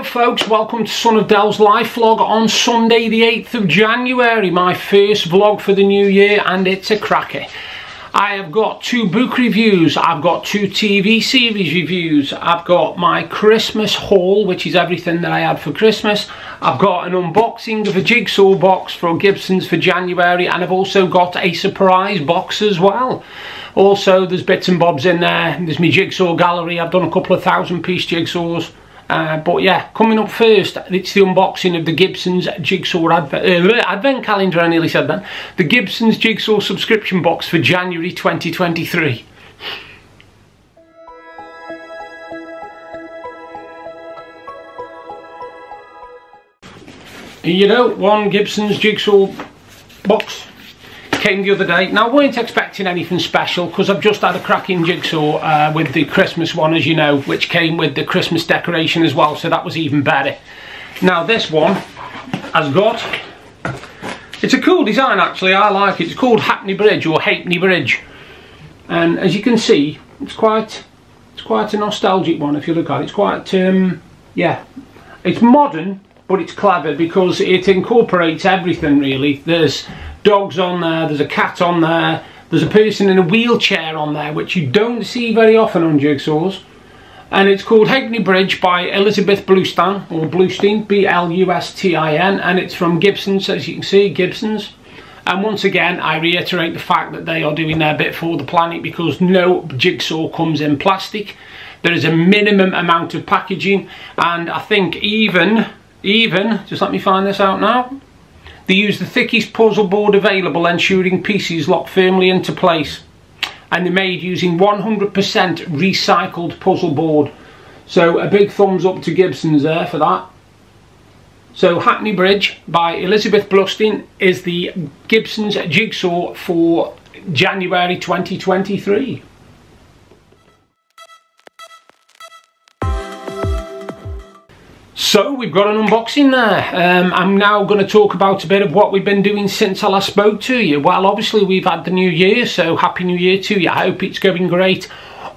Hello folks, welcome to Son of Del's life vlog on Sunday the 8th of January, my first vlog for the new year and it's a cracker. I have got two book reviews, I've got two TV series reviews, I've got my Christmas haul which is everything that I had for Christmas, I've got an unboxing of a jigsaw box from Gibsons for January and I've also got a surprise box as well. Also there's bits and bobs in there, there's my jigsaw gallery, I've done a couple of thousand piece jigsaws uh, but yeah, coming up first, it's the unboxing of the Gibsons Jigsaw Advent, uh, Advent Calendar, I nearly said that. The Gibsons Jigsaw subscription box for January 2023. You know, one Gibsons Jigsaw box came the other day. Now I weren't expecting anything special because I've just had a cracking jigsaw uh, with the Christmas one as you know which came with the Christmas decoration as well so that was even better. Now this one has got, it's a cool design actually, I like it. It's called Hackney Bridge or Halfpenny Bridge and as you can see it's quite it's quite a nostalgic one if you look at it. It's quite, um, yeah, it's modern but it's clever because it incorporates everything really. There's dogs on there, there's a cat on there, there's a person in a wheelchair on there, which you don't see very often on jigsaws. And it's called Halfpenny Bridge by Elizabeth Blustin, or Blustin, B-L-U-S-T-I-N, and it's from Gibsons, as you can see, Gibsons. And once again, I reiterate the fact that they are doing their bit for the planet because no jigsaw comes in plastic. There is a minimum amount of packaging, and I think even, even, just let me find this out now, they use the thickest puzzle board available ensuring pieces lock firmly into place and they're made using 100% recycled puzzle board. So a big thumbs up to Gibsons there for that. So Hackney Bridge by Elizabeth Blustin is the Gibsons jigsaw for January 2023. So we've got an unboxing there. Um, I'm now going to talk about a bit of what we've been doing since I last spoke to you. Well, obviously we've had the new year, so happy new year to you. I hope it's going great.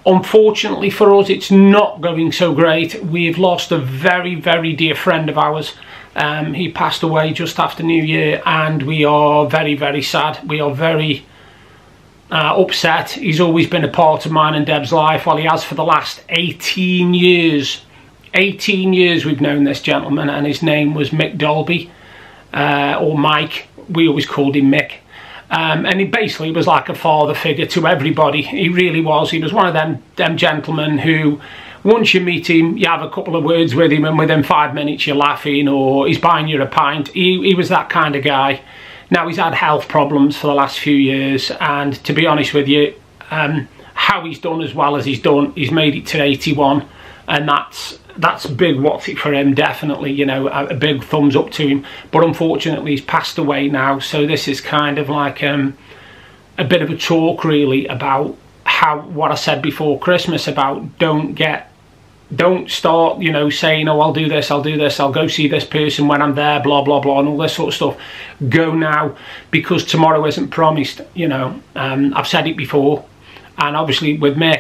Unfortunately for us, it's not going so great. We've lost a very, very dear friend of ours. Um, he passed away just after New Year and we are very, very sad. We are very uh, upset. He's always been a part of mine and Deb's life, while he has for the last 18 years 18 years we've known this gentleman and his name was Mick Dalby uh, or Mike. We always called him Mick. Um, and he basically was like a father figure to everybody. He really was. He was one of them them gentlemen who once you meet him you have a couple of words with him and within five minutes you're laughing or he's buying you a pint. He, he was that kind of guy. Now he's had health problems for the last few years and to be honest with you um, how he's done as well as he's done he's made it to 81 and that's that's big what's it for him definitely you know a, big thumbs up to him. But unfortunately he's passed away now. So this is kind of like um, a bit of a talk really about how what I said before Christmas about don't get don't start you know saying oh I'll do this I'll do this I'll go see this person when I'm there blah blah blah and all this sort of stuff. Go now because tomorrow isn't promised you know. Um, I've said it before and obviously with Mick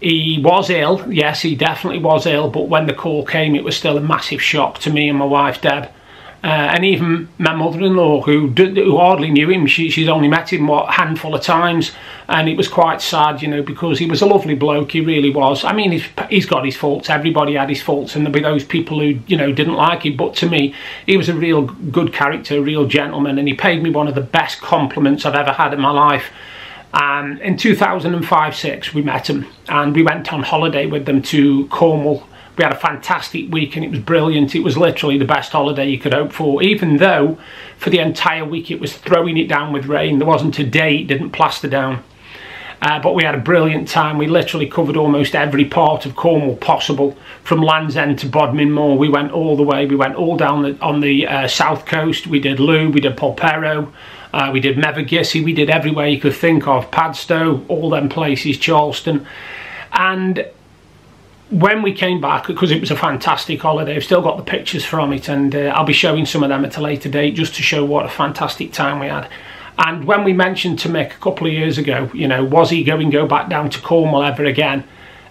he was ill, yes, he definitely was ill, but when the call came, it was still a massive shock to me and my wife, Deb. Uh, and even my mother-in-law, who, who hardly knew him, she, she's only met him, what, a handful of times, and it was quite sad, you know, because he was a lovely bloke, he really was. I mean, he's, he's got his faults, everybody had his faults, and there'll be those people who, you know, didn't like him, but to me, he was a real good character, a real gentleman, and he paid me one of the best compliments I've ever had in my life. Um, in 2005-6 we met them and we went on holiday with them to Cornwall. We had a fantastic week and it was brilliant. It was literally the best holiday you could hope for, even though for the entire week it was throwing it down with rain. There wasn't a day it didn't plaster down. Uh, but we had a brilliant time. We literally covered almost every part of Cornwall possible, from Land's End to Bodmin Moor. We went all the way. We went all down the, on the uh, south coast. We did Looe, we did Polperro, uh, we did Mevagissey, we did everywhere you could think of, Padstow, all them places, Charlestown. And when we came back, because it was a fantastic holiday, I've still got the pictures from it and uh, I'll be showing some of them at a later date just to show what a fantastic time we had. And when we mentioned to Mick a couple of years ago, you know, was he going to go back down to Cornwall ever again?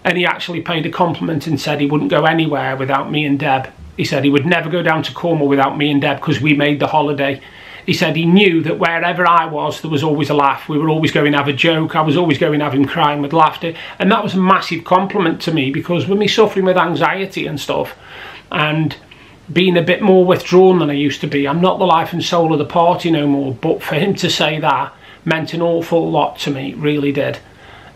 And he actually paid a compliment and said he wouldn't go anywhere without me and Deb. He said he would never go down to Cornwall without me and Deb because we made the holiday. He said he knew that wherever I was, there was always a laugh. We were always going to have a joke. I was always going to have him crying with laughter. And that was a massive compliment to me because with me suffering with anxiety and stuff, and being a bit more withdrawn than I used to be. I'm not the life and soul of the party no more, but for him to say that meant an awful lot to me, really did.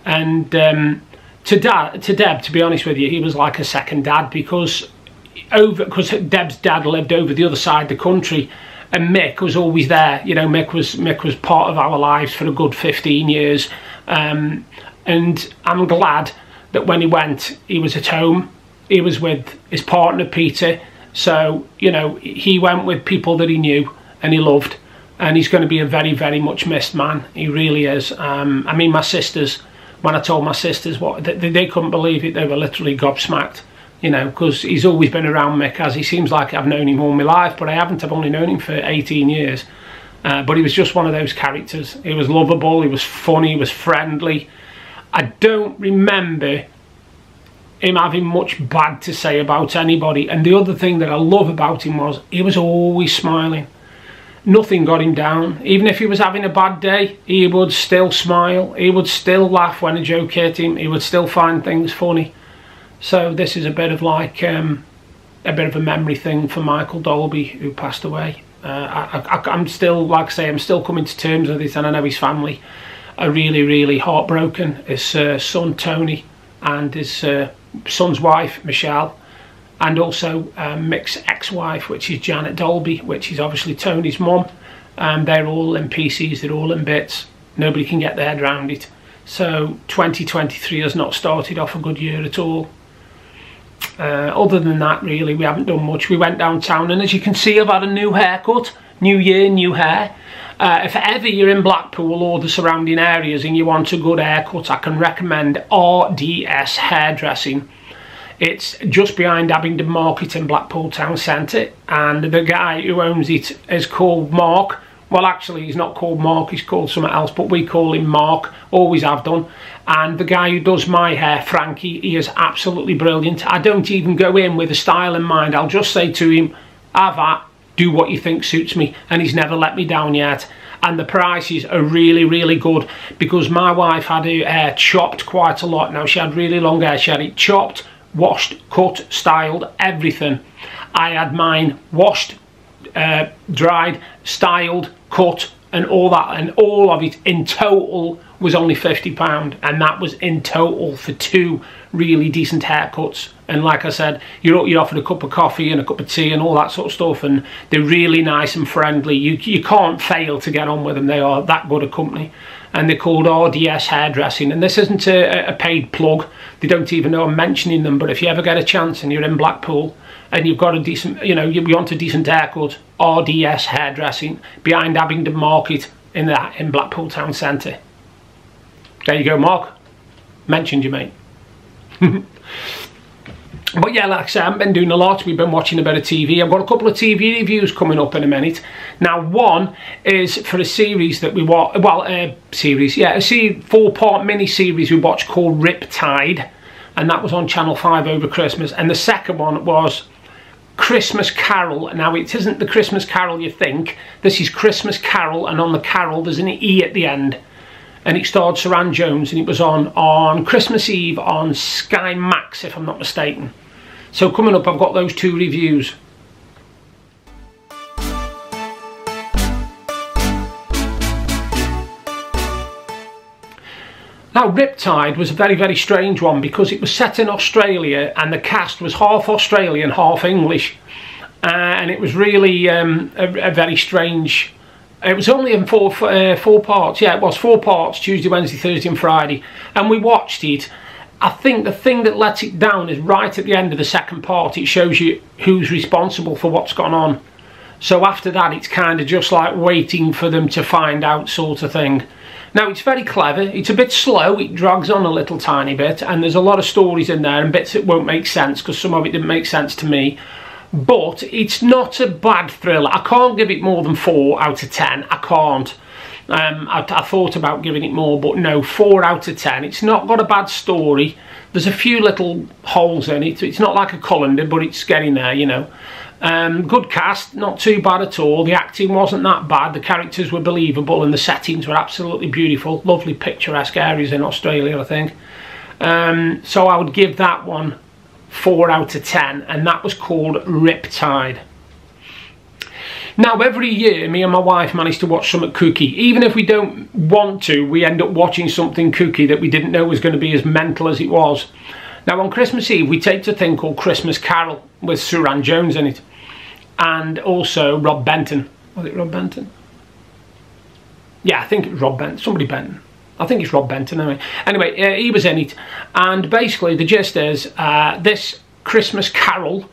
And um, to dad, to Deb, to be honest with you, he was like a second dad because over because Deb's dad lived over the other side of the country, and Mick was always there. You know, Mick was Mick was part of our lives for a good 15 years, um, and I'm glad that when he went, he was at home. He was with his partner Peter so, you know, he went with people that he knew and he loved. And he's going to be a very, very much missed man. He really is. Um, I mean, my sisters, when I told my sisters what, they, they couldn't believe it. They were literally gobsmacked, you know, because he's always been around me, as he seems like I've known him all my life, but I haven't. I've only known him for 18 years. Uh, but he was just one of those characters. He was lovable, he was funny, he was friendly. I don't remember him having much bad to say about anybody. And the other thing that I love about him was he was always smiling. Nothing got him down. Even if he was having a bad day, he would still smile. He would still laugh when a joke hit him. He would still find things funny. So this is a bit of like um, a bit of a memory thing for Michael Dalby, who passed away. Uh, I, am still, like I say, I'm still coming to terms with this and I know his family are really, really heartbroken. His uh, son Tony and his uh, son's wife, Michelle, and also um, Mick's ex-wife, which is Janet Dalby, which is obviously Tony's mum. Um, they're all in pieces, they're all in bits. Nobody can get their head around it. So 2023 has not started off a good year at all. Uh, other than that, really, we haven't done much. We went downtown, and as you can see, I've had a new haircut. New year, new hair. Uh, if ever you're in Blackpool or the surrounding areas and you want a good haircut, I can recommend RDS Hairdressing. It's just behind Abingdon Market in Blackpool Town Centre and the guy who owns it is called Mark. Well actually he's not called Mark, he's called something else but we call him Mark, always have done. And the guy who does my hair, Frankie, he is absolutely brilliant. I don't even go in with a style in mind, I'll just say to him, have that, do what you think suits me and he's never let me down yet and the prices are really really good because my wife had her hair chopped quite a lot now she had really long hair she had it chopped washed cut styled everything I had mine washed uh, dried styled cut and all that and all of it in total was only 50 pound and that was in total for two really decent haircuts. And like I said you're, you're offered a cup of coffee and a cup of tea and all that sort of stuff and they're really nice and friendly. You, you can't fail to get on with them. They are that good a company. And they're called RDS Hairdressing. And this isn't a, a paid plug. They don't even know I'm mentioning them but if you ever get a chance and you're in Blackpool and you've got a decent you know you want a decent haircut RDS Hairdressing behind Abingdon Market in that in Blackpool Town Centre there you go Mark mentioned you mate but yeah, like I said, I haven't been doing a lot. We've been watching a bit of TV. I've got a couple of TV reviews coming up in a minute. Now, one is for a series that we watch, well, a series, yeah, a four-part mini-series we watched called Riptide, and that was on Channel 5 over Christmas. And the second one was Christmas Carole. Now, it isn't the Christmas Carol you think. This is Christmas Carole, and on the Carol there's an E at the end and it starred Suranne Jones and it was on on Christmas Eve on Sky Max if I'm not mistaken. So coming up I've got those two reviews. Now Riptide was a very very strange one because it was set in Australia and the cast was half Australian half English uh, and it was really um, a, a very strange it was only in four uh, four parts. Yeah, it was four parts: Tuesday, Wednesday, Thursday, and Friday. And we watched it. I think the thing that lets it down is right at the end of the second part. It shows you who's responsible for what's gone on. So after that, it's kind of just like waiting for them to find out, sort of thing. Now it's very clever. It's a bit slow. It drags on a little tiny bit, and there's a lot of stories in there and bits that won't make sense because some of it didn't make sense to me but it's not a bad thriller. I can't give it more than 4 out of 10. I can't. Um, I, I, thought about giving it more, but no, 4 out of 10. It's not got a bad story. There's a few little holes in it. It's not like a colander, but it's getting there, you know. Um, good cast, not too bad at all. The acting wasn't that bad. The characters were believable and the settings were absolutely beautiful. Lovely picturesque areas in Australia, I think. Um, so I would give that one 4 out of 10, and that was called Riptide. Now, every year, me and my wife manage to watch something kooky. Even if we don't want to, we end up watching something kooky that we didn't know was going to be as mental as it was. Now, on Christmas Eve, we take to a thing called Christmas Carole with Suranne Jones in it. And also Rob Benton. Was it Rob Benton? Yeah, I think it was Rob Benton. Somebody Benton. I think it's Rob Benton anyway. Anyway, uh, he was in it. And basically, the gist is uh, this Christmas Carol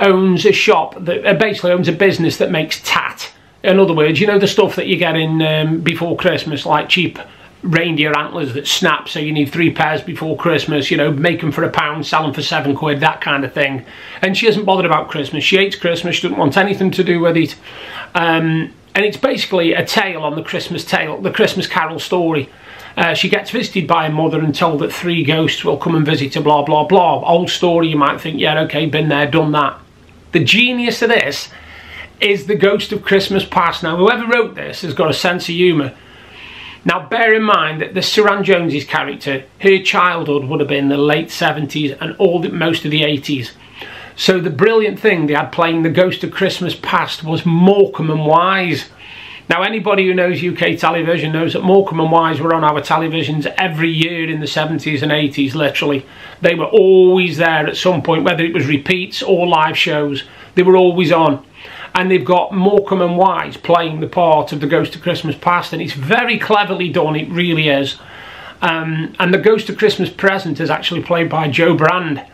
owns a shop that uh, basically owns a business that makes tat. In other words, you know the stuff that you get in um, before Christmas, like cheap reindeer antlers that snap, so you need three pairs before Christmas, you know, make them for a pound, sell them for seven quid, that kind of thing. And she isn't bothered about Christmas. She hates Christmas, she doesn't want anything to do with it. Um, and it's basically a tale on the Christmas tale, the Christmas Carol story. Uh, she gets visited by her mother and told that three ghosts will come and visit her, blah, blah, blah. Old story, you might think, yeah, okay, been there, done that. The genius of this is the Ghost of Christmas Past. Now, whoever wrote this has got a sense of humour. Now, bear in mind that the Suranne Jones's character, her childhood would have been the late 70s and all the, most of the 80s. So the brilliant thing they had playing the Ghost of Christmas Past was Morecambe and Wise. Now, anybody who knows UK television knows that Morecambe and Wise were on our televisions every year in the 70s and 80s, literally. They were always there at some point, whether it was repeats or live shows. They were always on. And they've got Morecambe and Wise playing the part of the Ghost of Christmas Past, and it's very cleverly done, it really is. Um, and the Ghost of Christmas Present is actually played by Jo Brand.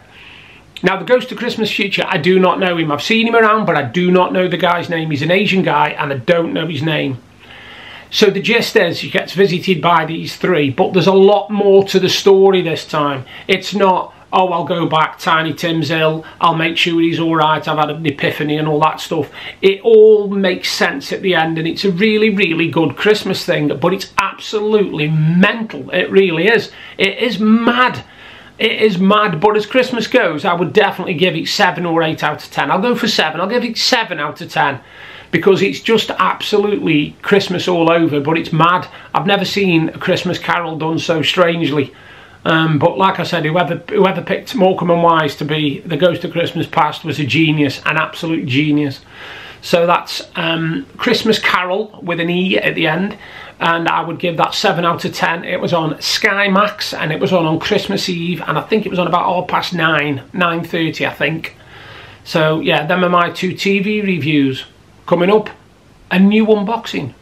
Now, the Ghost of Christmas Future, I do not know him. I've seen him around, but I do not know the guy's name. He's an Asian guy, and I don't know his name. So the gist is he gets visited by these three, but there's a lot more to the story this time. It's not, oh, I'll go back, Tiny Tim's ill, I'll make sure he's all right, I've had an epiphany and all that stuff. It all makes sense at the end, and it's a really, really good Christmas thing, but it's absolutely mental. It really is. It is mad it is mad, but as Christmas goes, I would definitely give it 7 or 8 out of 10. I'll go for 7. I'll give it 7 out of 10 because it's just absolutely Christmas all over, but it's mad. I've never seen a Christmas carol done so strangely. Um, but like I said, whoever whoever picked Morecambe and Wise to be the Ghost of Christmas Past was a genius, an absolute genius. So that's um, Christmas Carole with an E at the end and I would give that 7 out of 10. It was on Sky Max and it was on on Christmas Eve and I think it was on about all past 9, 9.30 I think. So yeah, them are my two TV reviews. Coming up, a new unboxing.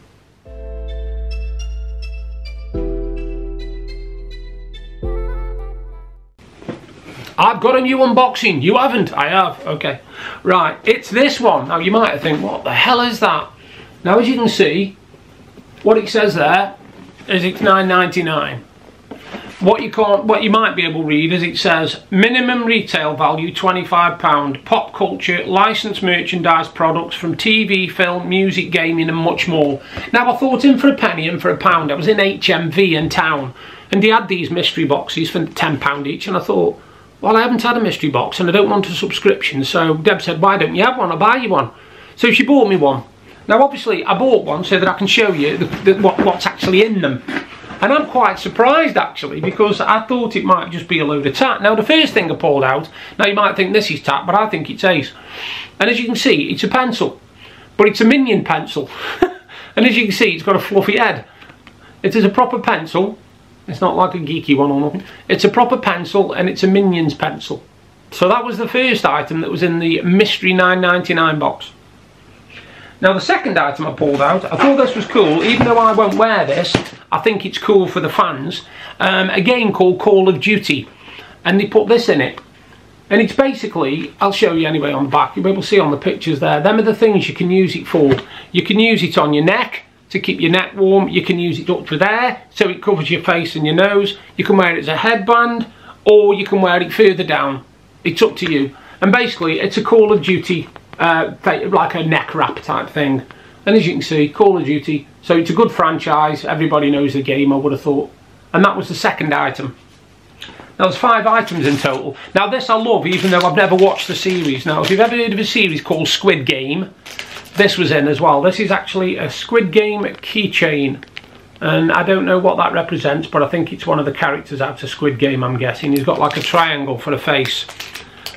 I've got a new unboxing. You haven't? I have. Okay. Right. It's this one. Now you might think, what the hell is that? Now as you can see, what it says there is it's 9.99. What you can't, what you might be able to read is it says minimum retail value £25, pop culture, licensed merchandise products from TV, film, music, gaming and much more. Now I thought in for a penny and for a pound. I was in HMV in town and they had these mystery boxes for £10 each and I thought, well I haven't had a mystery box and I don't want a subscription so Deb said why don't you have one, I'll buy you one. So she bought me one now obviously I bought one so that I can show you the, the, what, what's actually in them. And I'm quite surprised actually because I thought it might just be a load of tat. Now the first thing I pulled out, now you might think this is tat but I think it's ace. And as you can see it's a pencil but it's a minion pencil. and as you can see it's got a fluffy head. It is a proper pencil. It's not like a geeky one or nothing. It's a proper pencil and it's a minions pencil. So that was the first item that was in the mystery 9.99 box. Now the second item I pulled out, I thought this was cool, even though I won't wear this, I think it's cool for the fans. Um, a game called Call of Duty, and they put this in it. And it's basically, I'll show you anyway on the back, you'll be able to see on the pictures there, them are the things you can use it for. You can use it on your neck, to keep your neck warm, you can use it up to there, so it covers your face and your nose. You can wear it as a headband, or you can wear it further down. It's up to you. And basically, it's a Call of Duty uh, like a neck wrap type thing. And as you can see, Call of Duty, So it's a good franchise. Everybody knows the game, I would have thought. And that was the second item. Now there's five items in total. Now this I love, even though I've never watched the series. Now if you've ever heard of a series called Squid Game, this was in as well. This is actually a Squid Game keychain. And I don't know what that represents, but I think it's one of the characters out of Squid Game, I'm guessing. He's got like a triangle for a face.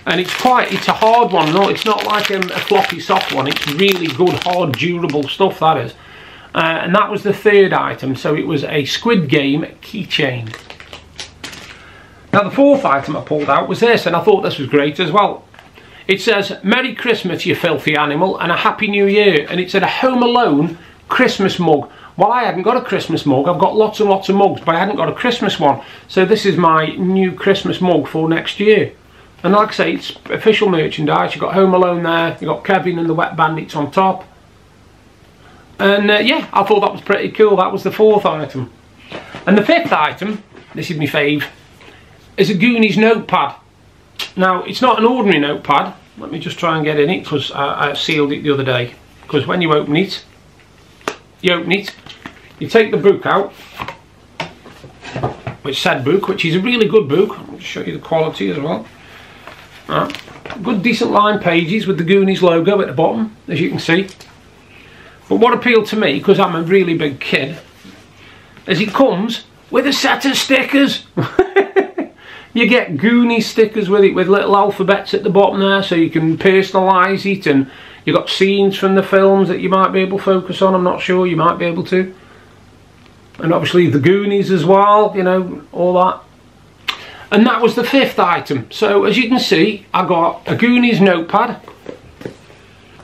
And it's quite, it's a hard one, no, it's not like a, a floppy soft one. It's really good, hard, durable stuff, that is. Uh, and that was the third item, so it was a Squid Game keychain. Now the fourth item I pulled out was this, and I thought this was great as well. It says, Merry Christmas, you filthy animal, and a Happy New Year. And it's a Home Alone Christmas mug. Well, I hadn't got a Christmas mug. I've got lots and lots of mugs, but I hadn't got a Christmas one. So this is my new Christmas mug for next year. And like I say, it's official merchandise. You've got Home Alone there. You've got Kevin and the Wet Bandits on top. And uh, yeah, I thought that was pretty cool. That was the fourth item. And the fifth item, this is my fave, is a Goonies notepad. Now, it's not an ordinary notepad. Let me just try and get in it because I, I sealed it the other day. Because when you open it, you open it, you take the book out, which said book, which is a really good book. I'll show you the quality as well. Good decent line pages with the Goonies logo at the bottom, as you can see. But what appealed to me, because I'm a really big kid, is it comes with a set of stickers. You get Goonie stickers with it with little alphabets at the bottom there so you can personalise it and you've got scenes from the films that you might be able to focus on, I'm not sure, you might be able to. And obviously the Goonies as well, you know, all that. And that was the fifth item. So as you can see, I got a Goonies notepad.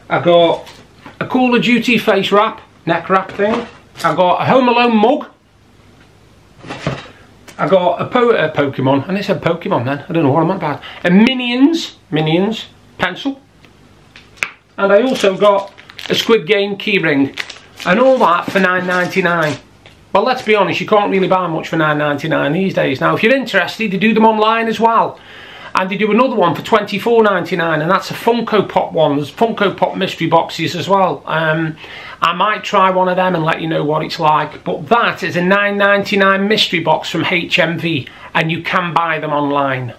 I got a Call of Duty face wrap, neck wrap thing. I got a Home Alone mug. I got a, po a Pokemon, and they said Pokemon then, I don't know what I'm on about. A Minions, Minions pencil. And I also got a Squid Game keyring. And all that for 9.99. Well, let's be honest, you can't really buy much for 9.99 these days. Now, if you're interested, they do them online as well and they do another one for 24.99 and that's a Funko Pop one. There's Funko Pop mystery boxes as well. Um, I might try one of them and let you know what it's like but that is a 9.99 mystery box from HMV and you can buy them online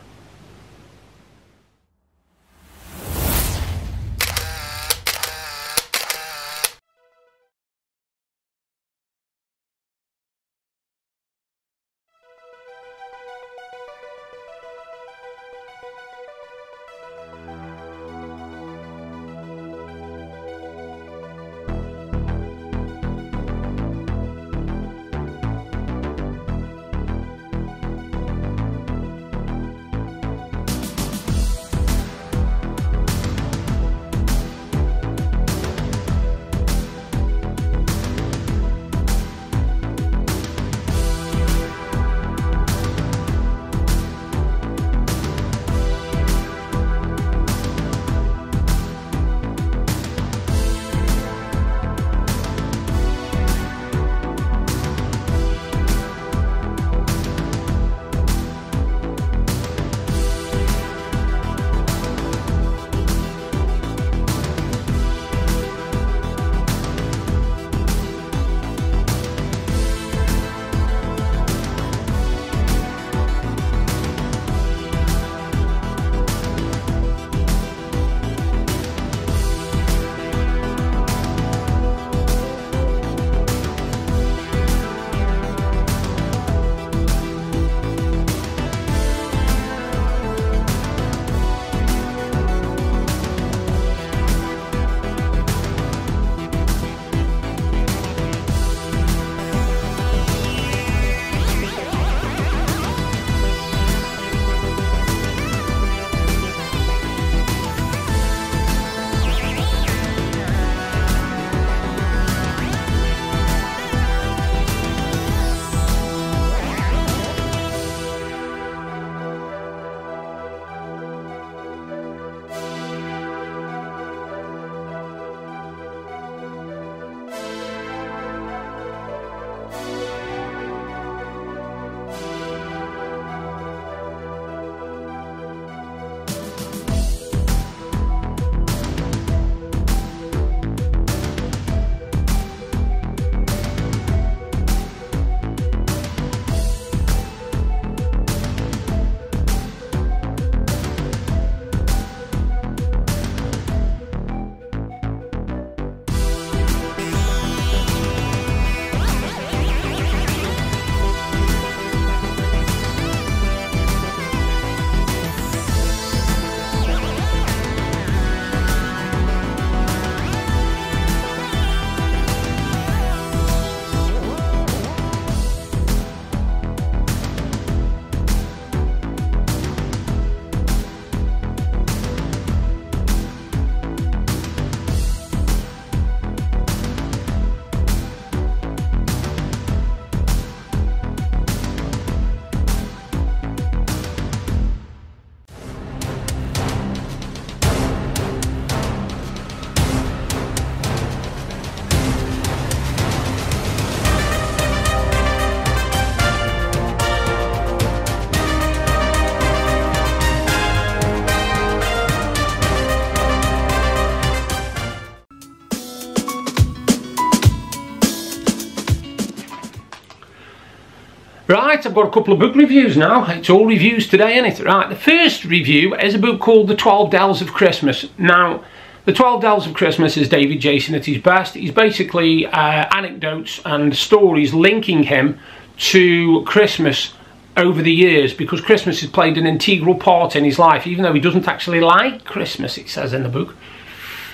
Right, I've got a couple of book reviews now. It's all reviews today, isn't it? Right, the first review is a book called The 12 Dels of Christmas. Now, The 12 Dels of Christmas is David Jason at his best. He's basically uh, anecdotes and stories linking him to Christmas over the years because Christmas has played an integral part in his life, even though he doesn't actually like Christmas, it says in the book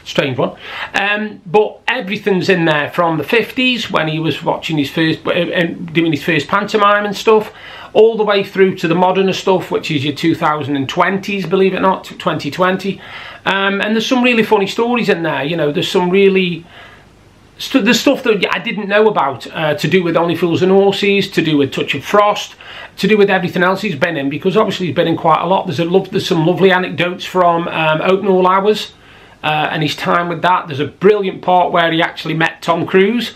strange one. Um, but everything's in there from the 50s when he was watching his first, uh, doing his first pantomime and stuff, all the way through to the modern stuff, which is your 2020s, believe it or not, 2020. Um, and there's some really funny stories in there. You know, there's some really st the stuff that I didn't know about uh, to do with Only Fools and Horses, to do with Touch of Frost, to do with everything else he's been in, because obviously he's been in quite a lot. There's a there's some lovely anecdotes from um, Open All Hours, uh, and his time with that. There's a brilliant part where he actually met Tom Cruise.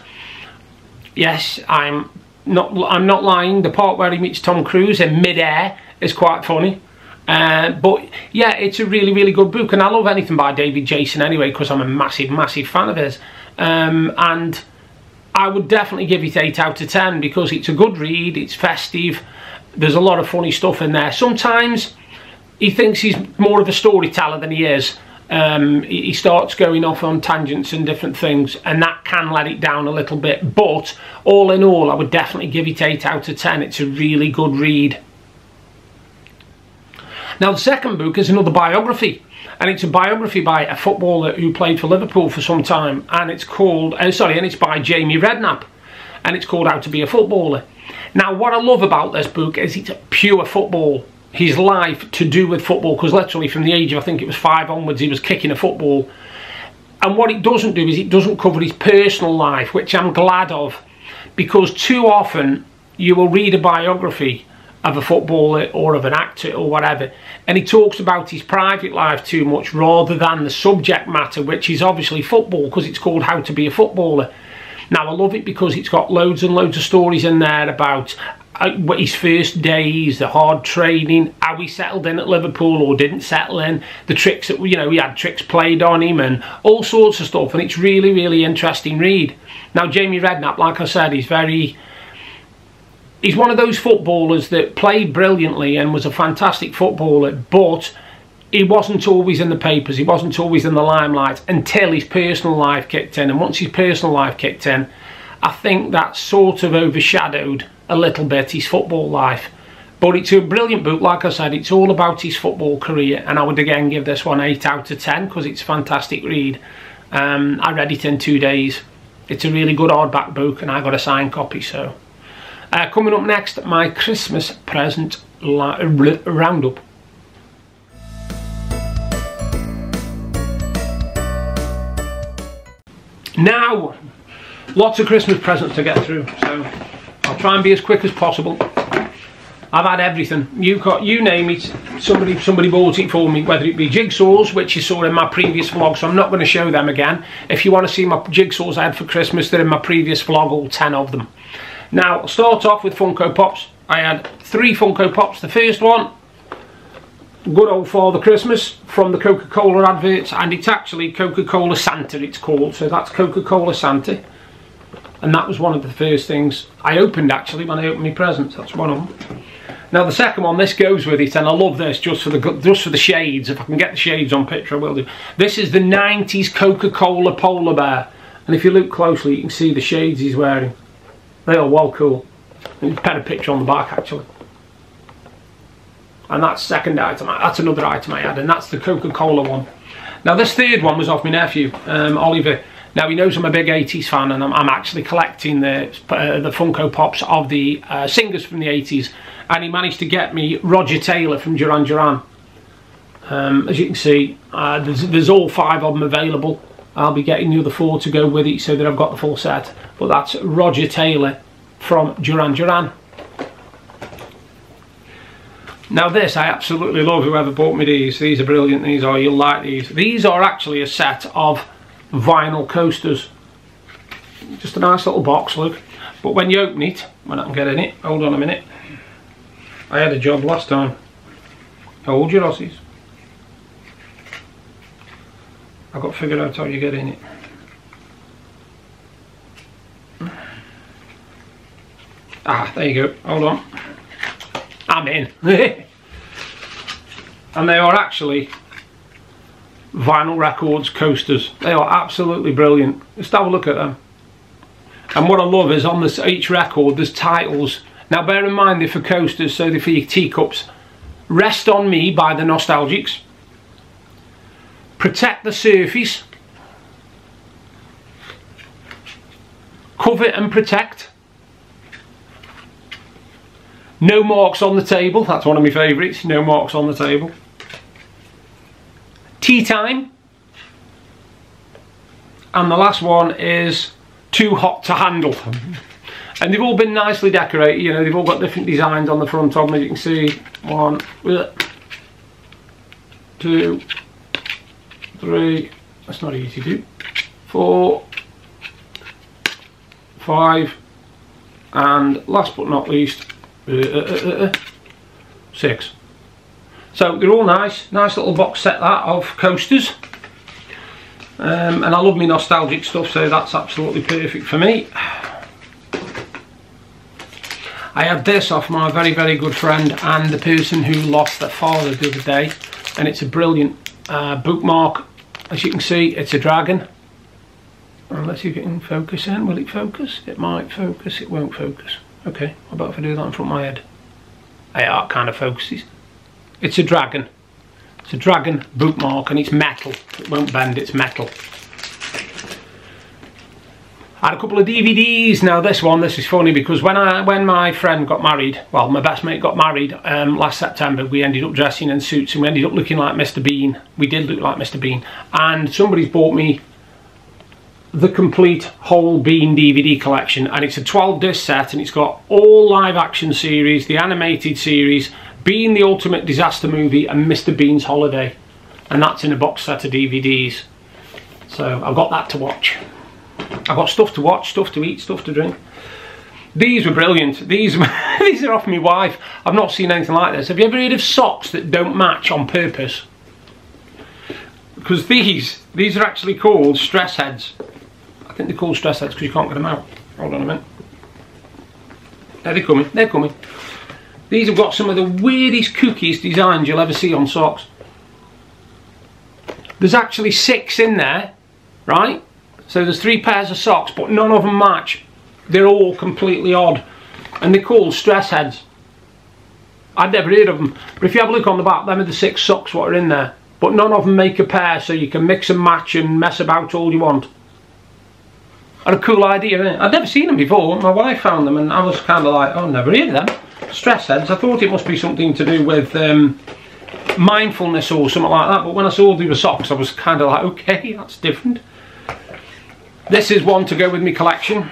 Yes, I'm not I'm not lying. The part where he meets Tom Cruise in midair is quite funny. Uh, but yeah, it's a really, really good book, and I love anything by David Jason anyway because I'm a massive, massive fan of his. Um, and I would definitely give it 8 out of 10 because it's a good read, it's festive, there's a lot of funny stuff in there. Sometimes he thinks he's more of a storyteller than he is, um, he starts going off on tangents and different things and that can let it down a little bit. But all in all I would definitely give it 8 out of 10 it's a really good read. Now the second book is another biography and it's a biography by a footballer who played for Liverpool for some time and it's called uh, sorry and it's by Jamie Redknapp and it's called How to Be a Footballer. Now what I love about this book is it's pure football his life to do with football because literally from the age of I think it was five onwards he was kicking a football. And what it doesn't do is it doesn't cover his personal life which I'm glad of because too often you will read a biography of a footballer or of an actor or whatever and he talks about his private life too much rather than the subject matter which is obviously football because it's called how to be a footballer. Now I love it because it's got loads and loads of stories in there about Uh, his first days, the hard training, how he settled in at Liverpool or didn't settle in, the tricks that, you know, he had tricks played on him and all sorts of stuff. And it's really, really interesting read. Now, Jamie Redknapp, like I said, he's very, he's one of those footballers that played brilliantly and was a fantastic footballer, but he wasn't always in the papers, he wasn't always in the limelight until his personal life kicked in. And once his personal life kicked in, I think that sort of overshadowed a little bit his football life. But it's a brilliant book, like I said, it's all about his football career, and I would again give this one 8 out of 10 because it's a fantastic read. Um, I read it in two days. It's a really good hardback book, and I got a signed copy, so. Uh, coming up next, my Christmas present roundup. Now, lots of Christmas presents to get through, so I'll try and be as quick as possible. I've had everything. You got you name it. Somebody somebody bought it for me, whether it be jigsaws, which you saw in my previous vlog, so I'm not going to show them again. If you want to see my jigsaws I had for Christmas, they're in my previous vlog, all 10 of them. Now, start off with Funko Pops. I had three Funko Pops. The first one, good old Father Christmas from the Coca-Cola adverts, and it's actually Coca-Cola Santa it's called, so that's Coca-Cola Santa and that was one of the first things I opened actually when I opened my presents. That's one of them now the second one this goes with it and I love this just for the just for the shades. If I can get the shades on picture I will do. This is the 90s Coca-Cola polar bear. And if you look closely you can see the shades he's wearing. They are well cool. You can a picture on the back actually. And that's second item. That's another item I had and that's the Coca-Cola one. Now this third one was off my nephew um, Oliver now he knows I'm a big 80s fan and I'm, I'm actually collecting the, uh, the Funko Pops of the uh, singers from the 80s and he managed to get me Roger Taylor from Duran Duran. Um, as you can see, uh, there's, there's all five of them available. I'll be getting the other four to go with it so that I've got the full set. But that's Roger Taylor from Duran Duran. Now this, I absolutely love whoever bought me these. These are brilliant, these are, you'll like these. These are actually a set of vinyl coasters. Just a nice little box, look. But when you open it, when I can get in it, hold on a minute. I had a job last time. Hold your Aussies. I've got to figure out how you get in it. Ah, there you go. Hold on. I'm in. and they are actually vinyl records coasters. They are absolutely brilliant. Just have a look at them. And what I love is on this each record there's titles. Now bear in mind they're for coasters, so they're for your teacups. Rest on Me by the Nostalgics. Protect the Surface. Cover and Protect. No Marks on the Table, that's one of my favourites, No Marks on the Table. Tea Time. And the last one is Too Hot to Handle. And they've all been nicely decorated, you know, they've all got different designs on the front of them, as you can see. One, two, three, that's not easy to do. Four, five, and last but not least, uh, uh, uh, six. So they're all nice, nice little box set that of coasters. Um, and I love me nostalgic stuff, so that's absolutely perfect for me. I had this off my very, very good friend and the person who lost their father the other day. And it's a brilliant uh, bookmark. As you can see, it's a dragon. Unless you can focus in, will it focus? It might focus, it won't focus. Okay, what about if I do that in front of my head? It kind of focuses. It's a dragon. It's a dragon bookmark and it's metal. It won't bend, it's metal. I had a couple of DVDs. Now this one, this is funny because when I when my friend got married, well my best mate got married um, last September, we ended up dressing in suits and we ended up looking like Mr Bean. We did look like Mr Bean. And somebody's bought me the complete whole Bean DVD collection and it's a 12 disc set and it's got all live action series, the animated series, Bean the Ultimate Disaster Movie and Mr Bean's Holiday. And that's in a box set of DVDs. So I've got that to watch. I've got stuff to watch, stuff to eat, stuff to drink. These were brilliant. These, these are off my wife. I've not seen anything like this. Have you ever heard of socks that don't match on purpose? Because these, these are actually called stress heads. I think they're called stress heads because you can't get them out. Hold on a minute. There they're coming, they're coming. These have got some of the weirdest cookies designs you'll ever see on socks. There's actually six in there, right? So there's three pairs of socks, but none of them match. They're all completely odd. And they're called stress heads. I'd never heard of them. But if you have a look on the back, them are the six socks what are in there. But none of them make a pair, so you can mix and match and mess about all you want. And a cool idea? I'd never seen them before. My wife found them and I was kind of like, oh, never heard of them. Stress heads. I thought it must be something to do with um, mindfulness or something like that. But when I saw were socks, I was kind of like, okay, that's different. This is one to go with my collection.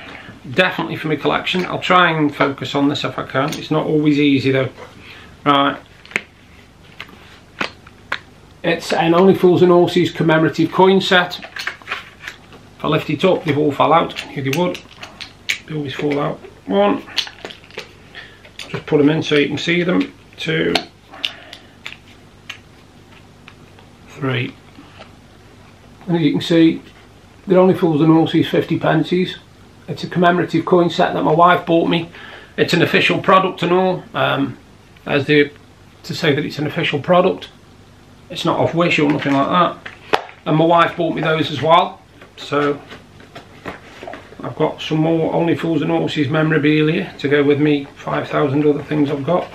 Definitely for my collection. I'll try and focus on this if I can. It's not always easy though. Right. It's an Only Fools and Horses commemorative coin set. If I lift it up, they all fall out. Here they would. They always fall out. One. Just put them in so you can see them. Two. Three. And as you can see, they're only fools and horses 50 pences. It's a commemorative coin set that my wife bought me. It's an official product and all. Um, as the to say that it's an official product. It's not off wish or nothing like that. And my wife bought me those as well. So I've got some more Only Fools and Horses memorabilia to go with me 5,000 other things I've got.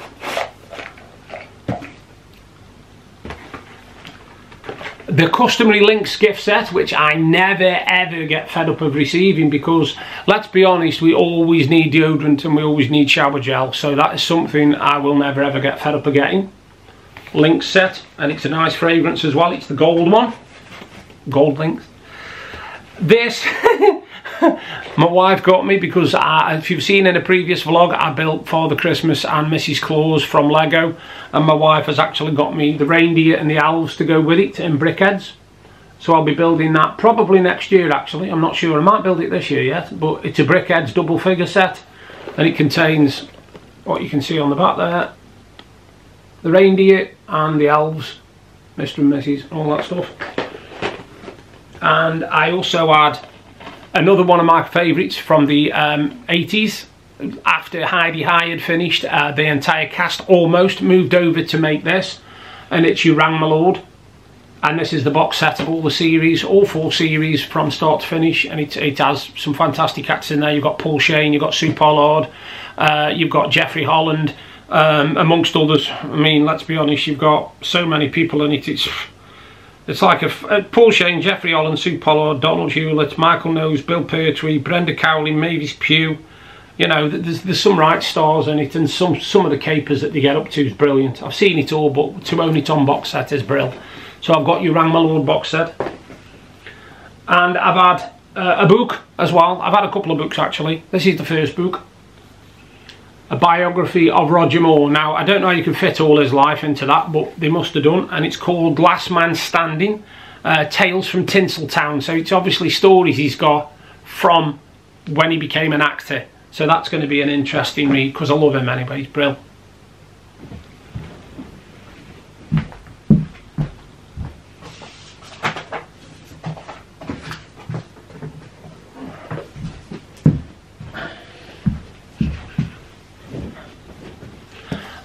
the customary Lynx gift set which I never ever get fed up of receiving because let's be honest we always need deodorant and we always need shower gel so that is something I will never ever get fed up of getting. Lynx set and it's a nice fragrance as well. It's the gold one. Gold Lynx this my wife got me because I, if you've seen in a previous vlog I built Father Christmas and Mrs Claus from Lego. And my wife has actually got me the reindeer and the elves to go with it in BrickHeadz. So I'll be building that probably next year actually. I'm not sure. I might build it this year yet but it's a BrickHeadz double figure set. And it contains what you can see on the back there the reindeer and the elves Mr and Mrs all that stuff. And I also had another one of my favourites from the um, 80s after Hi-de-Hi had finished, uh, the entire cast almost moved over to make this, and it's You Rang My Lord. And this is the box set of all the series, all four series from start to finish, and it, it has some fantastic acts in there. You've got Paul Shane, you've got Sue Pollard, uh, you've got Jeffrey Holland, um, amongst others. I mean, let's be honest, you've got so many people in it. It's it's like a, uh, Paul Shane, Jeffrey Holland, Sue Pollard, Donald Hewlett, Michael Knowles, Bill Pertwee, Brenda Cowley, Mavis Pugh. You know, there's, there's some right stars in it, and some some of the capers that they get up to is brilliant. I've seen it all, but to own it on box set is brilliant. So I've got You Rang Lord box set. And I've had uh, a book as well. I've had a couple of books actually. This is the first book a biography of Roger Moore. Now, I don't know how you can fit all his life into that, but they must have done, and it's called Last Man Standing, uh, Tales from Tinseltown. So it's obviously stories he's got from when he became an actor. So that's going to be an interesting read, because I love him anyway, he's brilliant.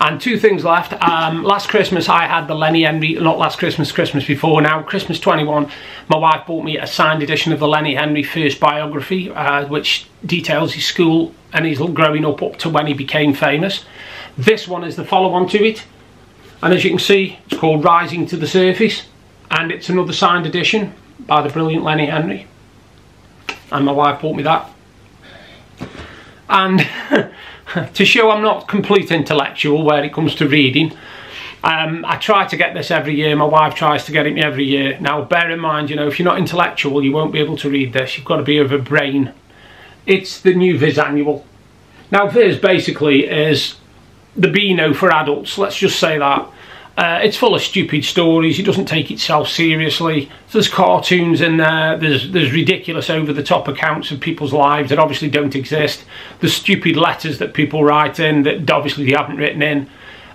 And two things left. Um, last Christmas I had the Lenny Henry, not last Christmas, Christmas before now, Christmas 21, my wife bought me a signed edition of the Lenny Henry first biography, uh, which details his school and his growing up up to when he became famous. This one is the follow-on to it, and as you can see, it's called Rising to the Surface, and it's another signed edition by the brilliant Lenny Henry, and my wife bought me that. And to show I'm not complete intellectual where it comes to reading. Um, I try to get this every year. My wife tries to get it me every year. Now, bear in mind, you know, if you're not intellectual, you won't be able to read this. You've got to be of a brain. It's the new Viz Annual. Now, Viz basically is the Beano for adults. Let's just say that. Uh, it's full of stupid stories. It doesn't take itself seriously. There's cartoons in there. There's there's ridiculous over-the-top accounts of people's lives that obviously don't exist. There's stupid letters that people write in that obviously they haven't written in.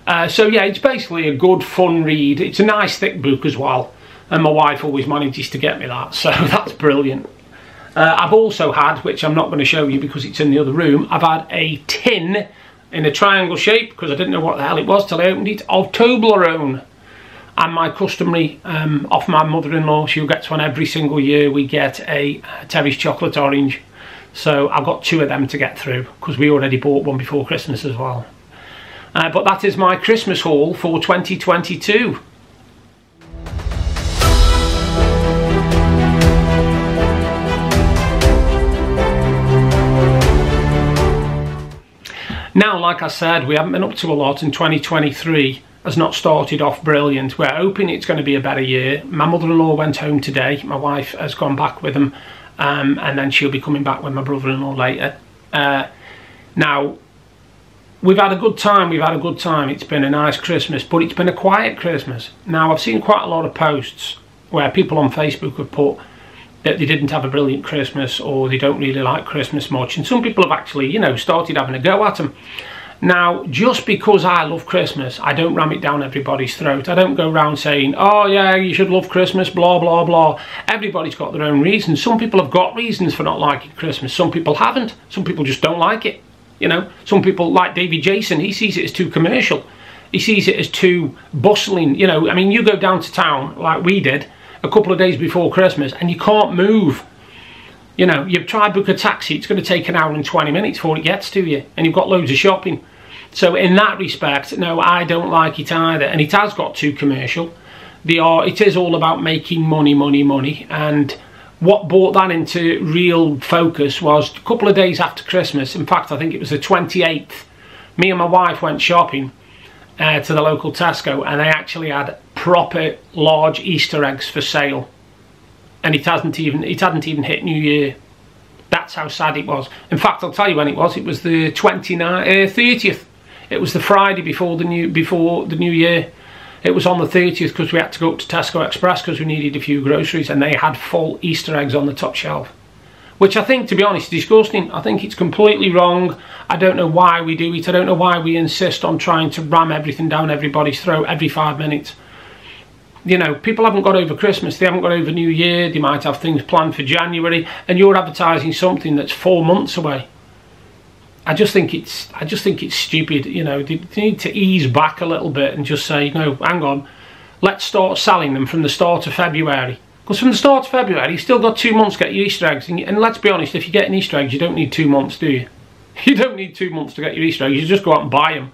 Uh, so yeah, it's basically a good, fun read. It's a nice thick book as well. And my wife always manages to get me that, so that's brilliant. Uh, I've also had, which I'm not going to show you because it's in the other room, I've had a tin in a triangle shape because I didn't know what the hell it was till I opened it of Toblerone. And my customary um, off my mother-in-law she gets one every single year. We get a Terry's chocolate orange. So I've got two of them to get through because we already bought one before Christmas as well. Uh, but that is my Christmas haul for 2022 Now, like I said, we haven't been up to a lot in 2023 has not started off brilliant. We're hoping it's going to be a better year. My mother-in-law went home today. My wife has gone back with them um, and then she'll be coming back with my brother-in-law later. Uh, now, we've had a good time. We've had a good time. It's been a nice Christmas, but it's been a quiet Christmas. Now, I've seen quite a lot of posts where people on Facebook have put that they didn't have a brilliant Christmas or they don't really like Christmas much. And some people have actually, you know, started having a go at them. Now, just because I love Christmas, I don't ram it down everybody's throat. I don't go around saying, oh yeah, you should love Christmas, blah, blah, blah. Everybody's got their own reasons. Some people have got reasons for not liking Christmas. Some people haven't. Some people just don't like it. You know, some people like David Jason, he sees it as too commercial. He sees it as too bustling. You know, I mean, you go down to town like we did, a couple of days before Christmas and you can't move. You know, you've tried book a taxi, it's going to take an hour and 20 minutes before it gets to you and you've got loads of shopping. So in that respect, no, I don't like it either. And it has got too commercial. They are, it is all about making money, money, money. And what brought that into real focus was a couple of days after Christmas. In fact, I think it was the 28th. Me and my wife went shopping uh, to the local Tesco and they actually had proper large Easter eggs for sale and it hasn't even it hadn't even hit New Year. That's how sad it was. In fact, I'll tell you when it was. It was the 29th, uh, 30th. It was the Friday before the new before the New Year. It was on the 30th because we had to go up to Tesco Express because we needed a few groceries and they had full Easter eggs on the top shelf which I think, to be honest, is disgusting. I think it's completely wrong. I don't know why we do it. I don't know why we insist on trying to ram everything down everybody's throat every five minutes. You know, people haven't got over Christmas, they haven't got over New Year, they might have things planned for January, and you're advertising something that's four months away. I just think it's I just think it's stupid. You know, they, they need to ease back a little bit and just say, no, hang on, let's start selling them from the start of February. Because from the start of February, you've still got two months to get your Easter eggs. And, and let's be honest, if you get getting Easter eggs, you don't need two months, do you? You don't need two months to get your Easter eggs. You just go out and buy them.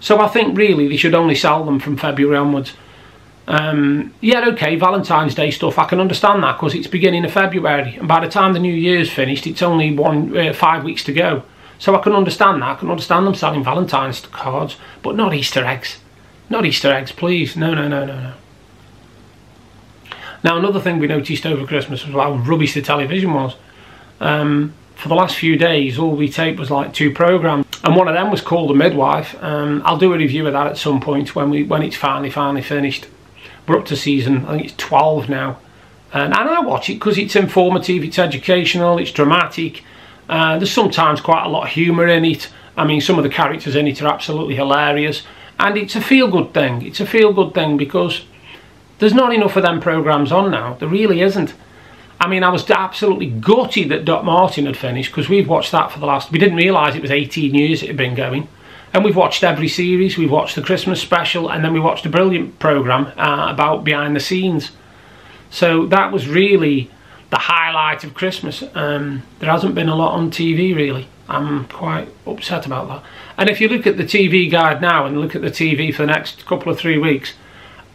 So I think really they should only sell them from February onwards. Um, yeah, okay, Valentine's Day stuff, I can understand that because it's beginning of February. And by the time the New Year's finished, it's only one uh, five weeks to go. So I can understand that. I can understand them selling Valentine's cards, but not Easter eggs. Not Easter eggs, please. No, no, no, no, no. Now, another thing we noticed over Christmas was how rubbish the television was. Um, for the last few days, all we taped was like two programs, and one of them was called The Midwife. Um, I'll do a review of that at some point when we when it's finally finally finished. We're up to season, I think it's 12 now, and, and I watch it because it's informative, it's educational, it's dramatic. Uh, there's sometimes quite a lot of humour in it. I mean, some of the characters in it are absolutely hilarious, and it's a feel-good thing. It's a feel-good thing because there's not enough of them programmes on now. There really isn't. I mean, I was absolutely gutted that Doc Martin had finished because we've watched that for the last. We didn't realise it was 18 years it had been going, and we've watched every series. We've watched the Christmas special, and then we watched a brilliant program uh, about behind the scenes. So that was really the highlight of Christmas. Um, there hasn't been a lot on TV really. I'm quite upset about that. And if you look at the TV guide now and look at the TV for the next couple of three weeks,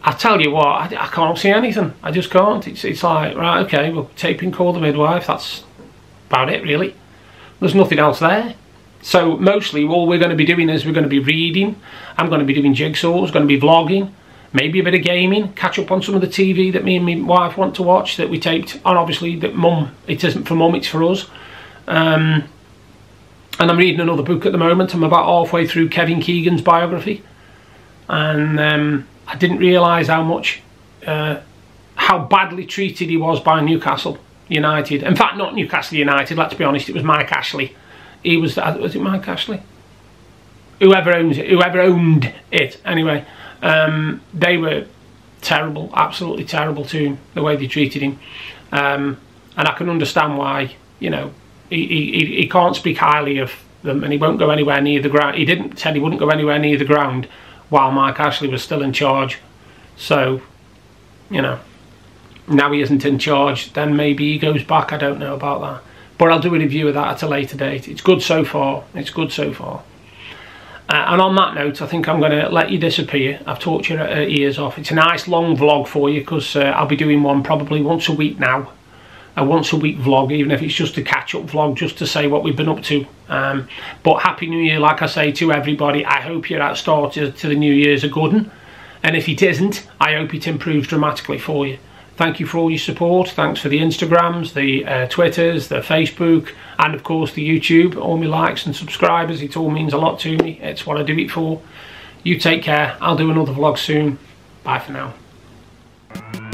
I tell you what, I, I, can't see anything. I just can't. It's, it's like, right, okay, well, taping Call the Midwife, that's about it, really. There's nothing else there. So mostly all we're going to be doing is we're going to be reading. I'm going to be doing jigsaws, going to be vlogging, maybe a bit of gaming, catch up on some of the TV that me and my wife want to watch that we taped. And obviously that mum, it isn't for mum, it's for us. Um, and I'm reading another book at the moment. I'm about halfway through Kevin Keegan's biography. And... Um, I didn't realise how much, uh, how badly treated he was by Newcastle United. In fact, not Newcastle United, let's be honest, it was Mike Ashley. He was, uh, was it Mike Ashley? Whoever owns it, whoever owned it, anyway. Um, they were terrible, absolutely terrible to him, the way they treated him. Um, and I can understand why, you know, he, he, he can't speak highly of them and he won't go anywhere near the ground. He didn't said he wouldn't go anywhere near the ground while Mike Ashley was still in charge. So, you know, now he isn't in charge, then maybe he goes back. I don't know about that. But I'll do a review of that at a later date. It's good so far. It's good so far. Uh, and on that note, I think I'm going to let you disappear. I've talked your uh, ears off. It's a nice long vlog for you because uh, I'll be doing one probably once a week now a once a week vlog, even if it's just a catch up vlog, just to say what we've been up to. Um, but Happy New Year, like I say to everybody. I hope your start to the New Year's a good one. And if it isn't, I hope it improves dramatically for you. Thank you for all your support. Thanks for the Instagrams, the uh, Twitters, the Facebook, and of course the YouTube. All my likes and subscribers. It all means a lot to me. It's what I do it for. You take care. I'll do another vlog soon. Bye for now.